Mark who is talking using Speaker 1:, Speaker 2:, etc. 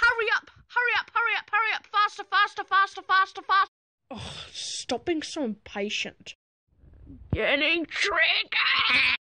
Speaker 1: Hurry up! Hurry up! Hurry up! Hurry up! Faster! Faster! Faster! Faster! Faster!
Speaker 2: Oh, stop being so impatient.
Speaker 1: Getting triggered!